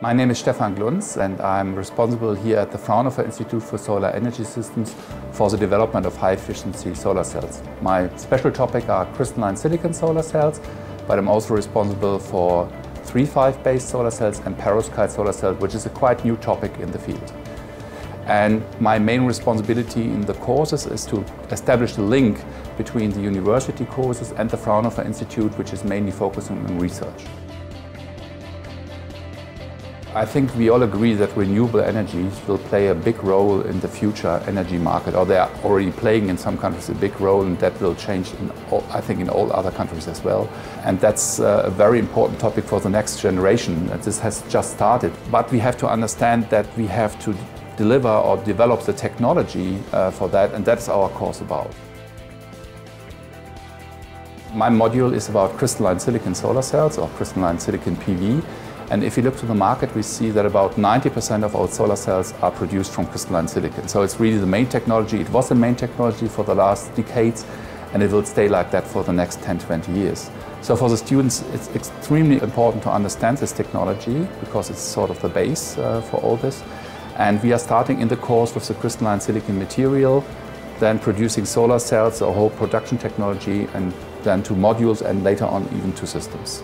My name is Stefan Glunz and I'm responsible here at the Fraunhofer Institute for Solar Energy Systems for the development of high-efficiency solar cells. My special topic are crystalline silicon solar cells, but I'm also responsible for III-V based solar cells and perovskite solar cells, which is a quite new topic in the field. And my main responsibility in the courses is to establish the link between the university courses and the Fraunhofer Institute, which is mainly focusing on research. I think we all agree that renewable energies will play a big role in the future energy market, or they are already playing in some countries a big role, and that will change, in all, I think, in all other countries as well. And that's uh, a very important topic for the next generation. This has just started. But we have to understand that we have to deliver or develop the technology uh, for that, and that's our course about. My module is about crystalline silicon solar cells or crystalline silicon PV. And if you look to the market, we see that about 90% of our solar cells are produced from crystalline silicon. So it's really the main technology. It was the main technology for the last decades, and it will stay like that for the next 10, 20 years. So for the students, it's extremely important to understand this technology because it's sort of the base uh, for all this. And we are starting in the course with the crystalline silicon material, then producing solar cells, a whole production technology, and then to modules and later on even to systems.